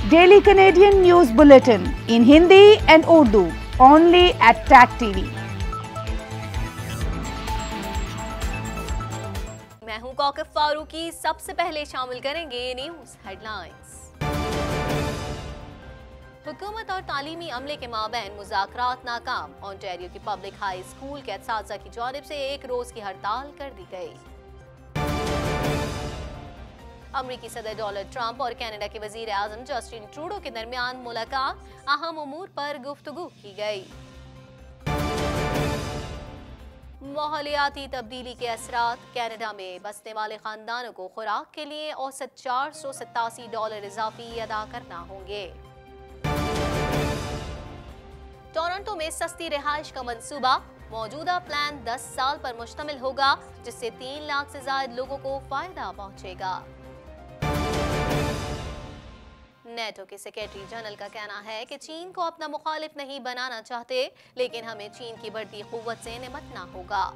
Daily Canadian news bulletin in Hindi and Urdu only at Tag TV میں ہوں کوکف فاروقی سب سے پہلے شامل کریں گے نیوز ہیڈ لائنز حکومت اور تعلیمی عملے کے مابین مذاکرات ناکام اونٹیریو کی پبلک ہائی اسکول کے اساتذہ کی جانب سے ایک روز کی ہڑتال کر دی گئی امریکی صدر ڈونلڈ ٹرمپ اور کینیڈا کے وزیر اعظم جسٹین ٹروڈو کے درمیان ملاقات اہم امور پر گفتگو کی گئی۔ ماحولیاتی تبدیلی کے اثرات، کینیڈا میں بسنے والے خاندانوں کو خوراک کے لیے اوسط چار سو ستاسی ڈالر اضافی ادا کرنا ہوں گے۔ ٹورنٹو میں سستی رہائش کا منصوبہ، موجودہ پلان دس سال پر مشتمل ہوگا، جس سے تین لاکھ سے زائد لوگوں کو فائدہ پہنچے گا۔ نیٹو کے سیکرٹری جنرل کا کہنا ہے کہ چین کو اپنا مخالف نہیں بنانا چاہتے، لیکن ہمیں چین کی بڑھتی قوت سے نمٹنا ہوگا۔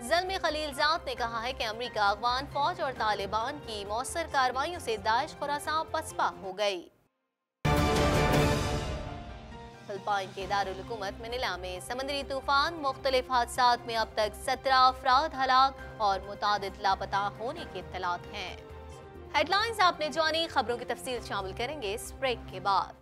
زلمی خلیل ذات نے کہا ہے کہ امریکہ، افغان، فوج اور طالبان کی مؤثر کاروائیوں سے داعش خوراساں پسپا ہو گئی۔ فلپائن کے دارالحکومت منیلا میں سمندری طوفان مختلف حادثات میں اب تک سترہ افراد ہلاک اور متعدد لاپتہ ہونے کے اطلاعات ہیں۔ ہیڈ لائنز آپ نے جانی، خبروں کی تفصیل شامل کریں گے اس بریک کے بعد۔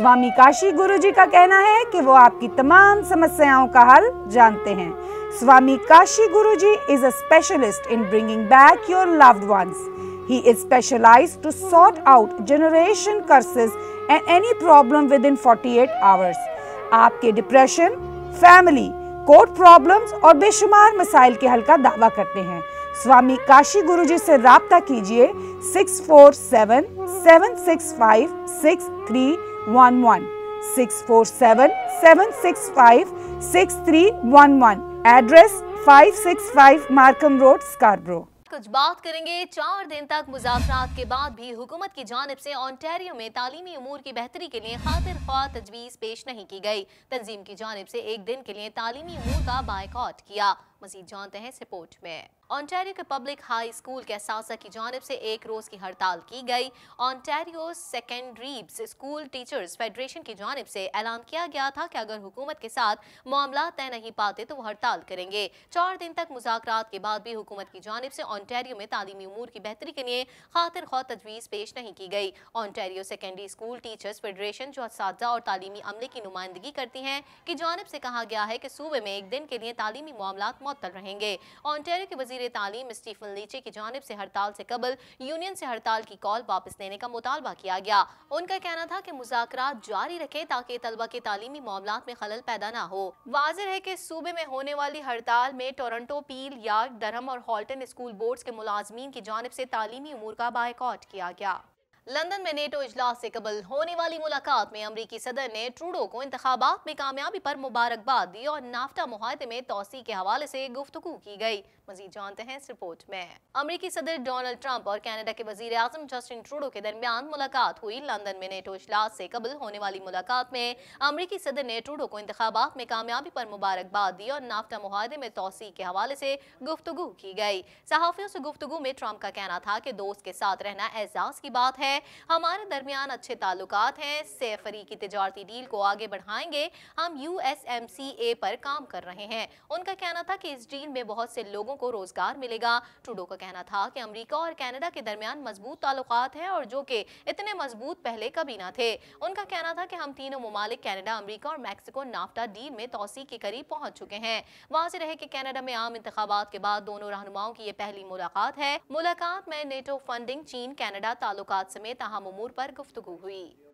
سوامی کاشی گرو جی کا کہنا ہے کہ وہ آپ کی تمام سمسیاؤں کا حل جانتے ہیں۔ Swami Kashi Guru ji is a specialist in bringing back your loved ones he is specialise to sort out generation crises and any problem within 48 eight hours آپ کے ڈپریشن فیملی کوٹ پرابلمز اور بے شمار مسائل کے حل کا دعویٰ کرتے ہیں۔ سوامی کاشی گرو جی سے رابطہ کیجیے six four seven seven six five six three address 565 Markham road Scarborough کچھ بات کریں گے چار دن تک مذاکرات کے بعد بھی حکومت کی جانب سے آنٹیریو میں تعلیمی امور کی بہتری کے لیے خاطر خواہ تجویز پیش نہیں کی گئی۔ تنظیم کی جانب سے ایک دن کے لیے تعلیمی امور کا بائیکاٹ کیا۔ مزید جانتے ہیں اس رپورٹ میں کے پبلک ہائی اسکول کے اساتذہ کی جانب سے ایک روز کی ہڑتال کی گئی۔ Ontario secondaries school teachers federation کی جانب سے اعلان کیا گیا تھا کہ اگر حکومت کے ساتھ معاملات طے نہیں پاتے تو وہ ہڑتال کریں گے۔ چار دن تک مذاکرات کے بعد بھی حکومت کی جانب سے آنٹیریو میں تعلیمی امور کی بہتری کے لیے خاطر خواہ تجویز پیش نہیں کی گئی۔ Ontario secondary school teachers federation جو اساتذہ اور تعلیمی عملے کی نمائندگی کرتی ہیں، کی جانب سے کہا گیا ہے کہ صوبے میں ایک دن کے لیے تعلیمی معاملات معطل رہیں گے۔ آنٹیرو کے وزیر تعلیم اسٹیفن لیچے کی جانب سے ہڑتال سے قبل یونین سے ہڑتال کی کال واپس لینے کا مطالبہ کیا گیا۔ ان کا کہنا تھا کہ مذاکرات جاری رکھے تاکہ طلبہ کے تعلیمی معاملات میں خلل پیدا نہ ہو۔ واضح ہے کہ صوبے میں ہونے والی ہڑتال میں ٹورنٹو، پیل یارڈ، درہم اور ہالٹن اسکول بورڈز کے ملازمین کی جانب سے تعلیمی امور کا بائیکاٹ کیا گیا۔ لندن میں نیٹو اجلاس سے قبل ہونے والی ملاقات میں امریکی صدر نے ٹروڈو کو انتخابات میں کامیابی پر مبارکباد دی اور نافتہ معاہدے میں توسیع کے حوالے سے گفتگو کی گئی۔ مزید جانتے ہیں، اس رپورٹ میں امریکی صدر ڈونلڈ ٹرمپ اور کینیڈا کے وزیر اعظم جسٹن ٹروڈو کے درمیان ملاقات ہوئی۔ لندن میں نیٹو اجلاس سے قبل ہونے والی ملاقات میں امریکی صدر نے ٹروڈو کو انتخابات میں کامیابی پر مبارکباد دی اور نافٹا معاہدے میں توسیع کے حوالے سے گفتگو کی گئی۔ صحافیوں سے گفتگو میں ٹرمپ کا کہنا تھا کہ دوست کے ساتھ رہنا اعزاز کی بات ہے۔ ہمارے درمیان اچھے تعلقات ہیں سے فریقی تجارتی ڈیل کو آگے بڑھائیں گے۔ ہم U S M C A پر کام کر رہے ہیں۔ ان کا کہنا تھا کہ اس ڈیل میں بہت سے لوگوں کو روزگار ملے گا۔ ٹروڈو کا کہنا تھا کہ امریکہ اور کینیڈا کے درمیان مضبوط تعلقات ہیں اور جو کہ اتنے مضبوط پہلے کبھی نہ تھے۔ ان کا کہنا تھا کہ ہم تینوں ممالک کینیڈا، امریکہ اور میکسیکو نافٹا ڈیل میں توسیع کے قریب پہنچ چکے ہیں۔ واضح رہے کہ کینیڈا میں عام انتخابات کے بعد دونوں رہنماؤں کی یہ پہلی ملاقات ہے۔ ملاقات میں نیٹو فنڈنگ چین، کینیڈا تعلقات سمیت اہم امور پر گفتگو ہوئی۔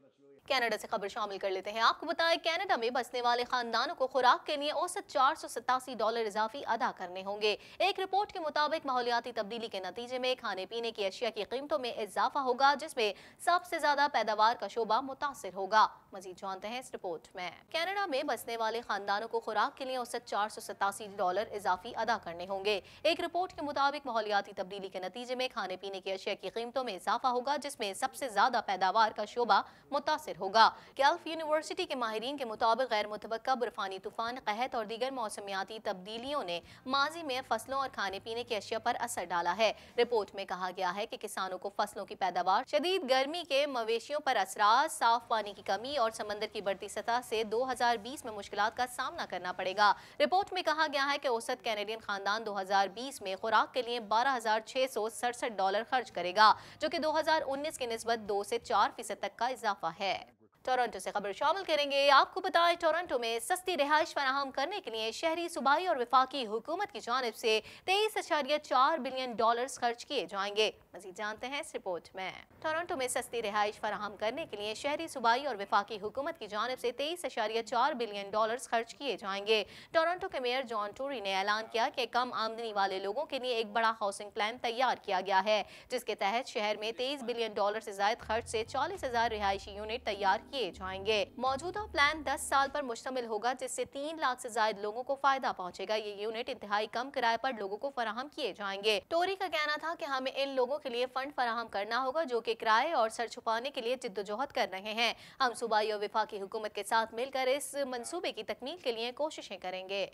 کینیڈا سے خبر شامل کر لیتے ہیں۔ آپ کو بتائیں، کینیڈا میں بسنے والے خاندانوں کو خوراک کے لیے اوسط چار سو ستاسی ڈالر اضافی ادا کرنے ہوں گے۔ ایک رپورٹ کے مطابق، ماحولیاتی تبدیلی کے نتیجے میں کھانے پینے کی اشیاء کی قیمتوں میں اضافہ ہوگا، جس میں سب سے زیادہ پیداوار کا شعبہ متاثر ہوگا۔ مزید جانتے ہیں اس رپورٹ میں۔ کینیڈا میں بسنے والے خاندانوں کو خوراک کے لیے اوسط چار سو ستاسی ڈالر اضافی ادا کرنے ہوں گے۔ ایک رپورٹ کے مطابق ماحولیاتی تبدیلی کے نتیجے میں کھانے پینے کی اشیاء کی قیمتوں میں اضافہ ہوگا، جس میں سب سے زیادہ پیداوار کا شعبہ متاثر ہوگا۔ کیلف یونیورسٹی کے ماہرین کے مطابق غیر متوقع برفانی طوفان، قحط اور دیگر موسمیاتی تبدیلیوں نے ماضی میں فصلوں اور کھانے پینے کی اشیاء پر اثر ڈالا ہے۔ رپورٹ میں کہا گیا ہے کہ کسانوں کو فصلوں کی پیداوار، شدید گرمی کے مویشیوں پر اثرات، صاف پانی کی کمی اور سمندر کی بڑھتی سطح سے دو ہزار بیس میں مشکلات کا سامنا کرنا پڑے گا۔ رپورٹ میں کہا گیا ہے کہ اوسط کینیڈین خاندان دو ہزار بیس میں خوراک کے لیے بارہ ہزار چھ سو سڑسٹھ ڈالر خرچ کرے گا، جو کہ دو ہزار انیس کے نسبت دو سے چار فیصد تک کا اضافہ ہے۔ ٹورنٹو سے خبر شامل کریں گے۔ آپ کو بتائیں ٹورنٹو میں سستی رہائش فراہم کرنے کے لیے شہری صوبائی اور وفاقی حکومت کی جانب سے تیئیس اشاریہ چار بلین ڈالرز خرچ کیے جائیں گے۔ مزید جانتے ہیں اس رپورٹ میں۔ ٹورنٹو میں سستی رہائش فراہم کرنے کے لیے شہری صوبائی اور وفاقی حکومت کی جانب سے تیئیس اشاریہ چار بلین ڈالرز خرچ کیے جائیں گے۔ ٹورنٹو کے میئر جان ٹوری نے اعلان کیا کہ کم آمدنی والے لوگوں کے لیے ایک بڑا ہاؤسنگ پلان تیار کیا گیا ہے، جس کے تحت شہر میں تیئیس بلین ڈالر سے زائد خرچ سے چالیس ہزار رہائشی یونٹ تیار کیے جائیں گے۔ موجودہ پلان دس سال پر مشتمل ہوگا، جس سے تین لاکھ سے زائد لوگوں کو فائدہ پہنچے گا۔ یہ یونٹ انتہائی کم کرائے پر لوگوں کو فراہم کیے جائیں گے۔ ٹوری کا کہنا تھا کہ ہمیں ان لوگوں کے لیے فنڈ فراہم کرنا ہوگا جو کہ کرائے اور سر چھپانے کے لیے جد و جہد کر رہے ہیں۔ ہم صوبائی اور وفاقی حکومت کے ساتھ مل کر اس منصوبے کی تکمیل کے لیے کوششیں کریں گے۔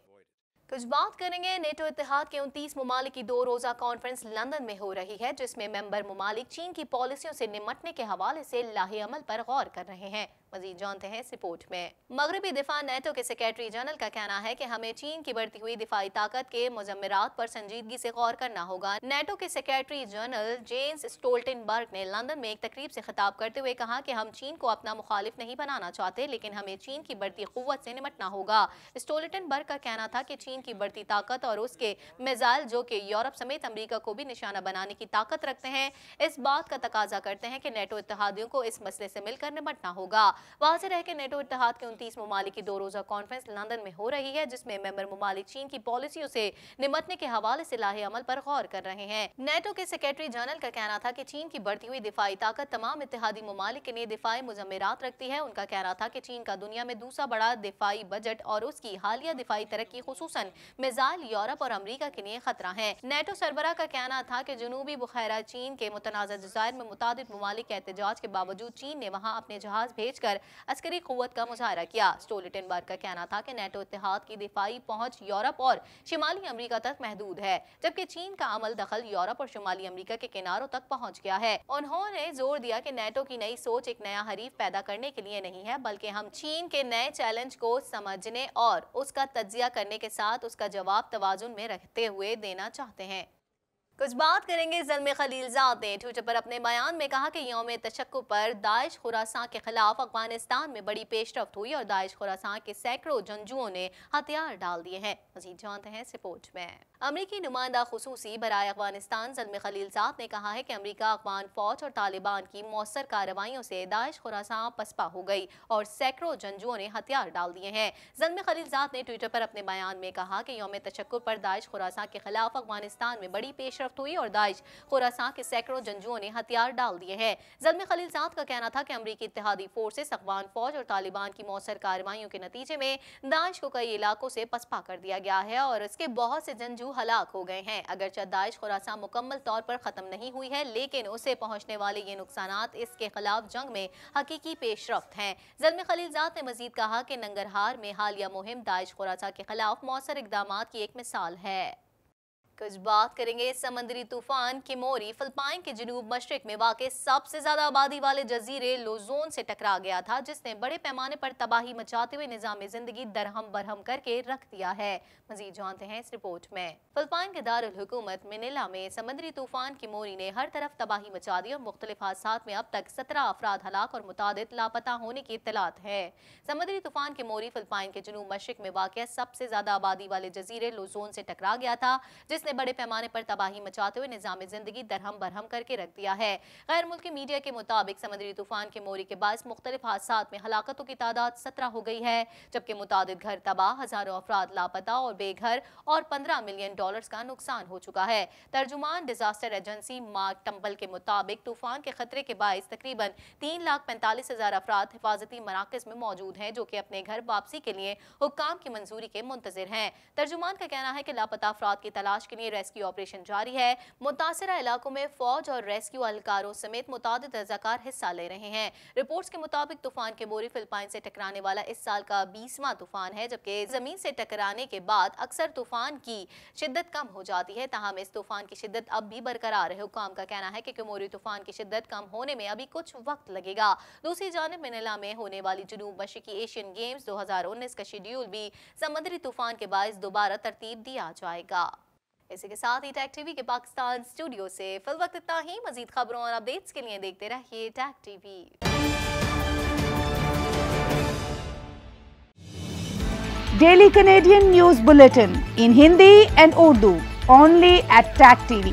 کچھ بات کریں گے۔ نیٹو اتحاد کے انتیس ممالک کی دو روزہ کانفرنس لندن میں ہو رہی ہے، جس میں ممبر ممالک چین کی پالیسیوں سے نمٹنے کے حوالے سے لاہی عمل پر غور کر رہے ہیں۔ مزید جانتے ہیں اس رپورٹ میں۔ مغربی دفاع نیٹو کے سیکریٹری جنرل کا کہنا ہے کہ ہمیں چین کی بڑھتی ہوئی دفاعی طاقت کے مزمرات پر سنجیدگی سے غور کرنا ہوگا۔ نیٹو کے سیکریٹری جنرل جیمز سٹولٹن برگ نے لندن میں ایک تقریب سے خطاب کرتے ہوئے کہا کہ ہم چین کو اپنا مخالف نہیں بنانا چاہتے، لیکن ہمیں چین کی بڑھتی قوت سے نمٹنا ہوگا۔ سٹولٹن برگ کا کہنا تھا کہ چین کی بڑھتی طاقت اور اس کے میزائل جو کہ یورپ سمیت امریکہ کو بھی نشانہ بنانے کی طاقت رکھتے ہیں۔ اس بات کا تقاضا کرتے ہیں کہ نیٹو اتحادیوں کو اس مسئلے سے مل کر نمٹنا ہوگا۔ واضح رہے کہ نیٹو اتحاد کے انتیس ممالک کی دو روزہ کانفرنس لندن میں ہو رہی ہے، جس میں ممبر ممالک چین کی پالیسیوں سے نمٹنے کے حوالے سے لاہے عمل پر غور کر رہے ہیں۔ نیٹو کے سیکریٹری جنرل کا کہنا تھا کہ چین کی بڑھتی ہوئی دفاعی طاقت تمام اتحادی ممالک کے لیے دفاعی مزمرات رکھتی ہے۔ ان کا کہنا تھا کہ چین کا دنیا میں دوسرا بڑا دفاعی بجٹ اور اس کی حالیہ دفاعی ترقی خصوصاً میزائل یورپ اور امریکہ کے لیے خطرہ ہے نیٹو سربراہ کا کہنا تھا کہ جنوبی بخیرہ چین کے متنازع جزائر میں متعدد ممالک کے احتجاج کے باوجود چین نے وہاں اپنے جہاز بھیج کر عسکری قوت کا مظاہرہ کیا۔ سٹولٹن برگ کا کہنا تھا کہ نیٹو اتحاد کی دفاعی پہنچ یورپ اور شمالی امریکہ تک محدود ہے، جبکہ چین کا عمل دخل یورپ اور شمالی امریکہ کے کناروں تک پہنچ گیا ہے۔ انہوں نے زور دیا کہ نیٹو کی نئی سوچ ایک نیا حریف پیدا کرنے کے لیے نہیں ہے، بلکہ ہم چین کے نئے چیلنج کو سمجھنے اور اس کا تجزیہ کرنے کے ساتھ اس کا جواب توازن میں رکھتے ہوئے دینا چاہتے ہیں۔ کچھ بات کریں گے ظلم خلیل زاد نے۔ ٹویٹر پر اپنے بیان میں کہا کہ یوم تشکو پر داعش خوراسان کے خلاف افغانستان میں بڑی پیش رفت ہوئی اور داعش خوراسان کے سینکڑوں جنجوؤں نے ہتھیار ڈال دیے ہیں۔ مزید جانتے ہیں رپورٹ میں۔ امریکی نمائندہ خصوصی برائے افغانستان ظلم خلیل زاد نے کہا ہے کہ امریکہ، افغان فوج اور طالبان کی مؤثر کارروائیوں سے داعش خوراسان پسپا ہو گئی اور سینکڑوں جنجوؤں نے ہتھیار ڈال دیے ہیں۔ ظلم خلیل زاد نے ٹویٹر پر اپنے بیان میں کہا کہ یوم تشکر پر داعش خوراسان کے خلاف افغانستان میں بڑی پیش رفت ہوئی اور داعش خوراسان کے سینکڑوں جنجوؤں نے ہتھیار ڈال دیے ہیں۔ ظلم خلیل زاد کا کہنا تھا کہ امریکی اتحادی فورسز افغان فوج اور طالبان کی مؤثر کارروائیوں کے نتیجے میں داعش کو کئی علاقوں سے پسپا کر دیا گیا ہے اور اس کے بہت سے جنجو ہلاک ہو گئے ہیں۔ اگرچہ داعش خوراسان مکمل طور پر ختم نہیں ہوئی ہے، لیکن اسے پہنچنے والے یہ نقصانات اس کے خلاف جنگ میں حقیقی پیش رفت ہیں۔ ظلم خلیل زاد نے مزید کہا کہ ننگرہار میں حالیہ مہم داعش خوراسان کے خلاف مؤثر اقدامات کی ایک مثال ہے۔ کچھ بات کریں گے۔ سمندری طوفان کموری فلپائن کے جنوب مشرق میں واقع سب سے زیادہ آبادی والے جزیرے لوزون سے ٹکرا گیا تھا، جس نے بڑے پیمانے پر تباہی مچاتے ہوئے نظام زندگی درہم برہم کر کے رکھ دیا ہے۔ مزید جانتے ہیں اس رپورٹ میں۔ فلپائن کے دارالحکومت منیلا میں سمندری طوفان کموری نے ہر طرف تباہی مچا دی اور مختلف حادثات میں اب تک سترہ افراد ہلاک اور متعدد لاپتہ ہونے کی اطلاعات ہے۔ سمندری طوفان کموری فلپائن کے جنوب مشرق میں واقع سب سے زیادہ آبادی والے جزیرے لوزون سے ٹکرا گیا تھا، جس نے نے بڑے پیمانے پر تباہی مچاتے ہوئے نظام زندگی درہم برہم کر کے رکھ دیا ہے۔ غیر ملکی میڈیا کے مطابق سمندری طوفان کے موری کے باعث مختلف حادثات میں ہلاکتوں کی تعداد سترہ ہو گئی ہے، جبکہ متعدد گھر تباہ، ہزاروں افراد لاپتہ اور بے گھر اور پندرہ ملین ڈالرز کا نقصان ہو چکا ہے۔ ترجمان ڈیزاسٹر ایجنسی مارک ٹمبل کے مطابق طوفان کے خطرے کے باعث تقریباً تین لاکھ پینتالیس ہزار افراد حفاظتی مراکز میں موجود ہیں، جو کہ اپنے گھر واپسی کے لیے حکام کی منظوری کے منتظر ہیں۔ ترجمان کا کہنا ہے کہ لاپتہ افراد کی تلاش کے لیے ریسکیو آپریشن جاری ہے۔ متاثرہ علاقوں میں فوج اور ریسکیو اہلکاروں سمیت متعدد رضاکار حصہ لے رہے ہیں۔ رپورٹس کے مطابق طوفان کے بوری فلپائن سے ٹکرانے والا اس سال کا بیسواں طوفان ہے، جبکہ زمین سے ٹکرانے کے بعد اکثر طوفان کی شدت کم ہو جاتی ہے۔ تاہم، اس طوفان کی شدت اب بھی برقرار ہے۔ حکام کا کہنا ہے کہ کموری طوفان کی شدت کم ہونے میں ابھی کچھ وقت لگے گا۔ دوسری جانب منیلا میں ہونے والی جنوب مشرقی ایشین گیمز دو ہزار انیس کا شیڈیول بھی سمندری طوفان کے باعث دوبارہ ترتیب دیا جائے گا۔ اسی کے ساتھ ہی ٹیک ٹی وی کے پاکستان اسٹوڈیو سے فی الوقت اتنا ہی مزید خبروں اور اپڈیٹس کے لیے دیکھتے رہیے Tag TV Daily Canadian News Bulletin in Hindi and Urdu only at TAC TV.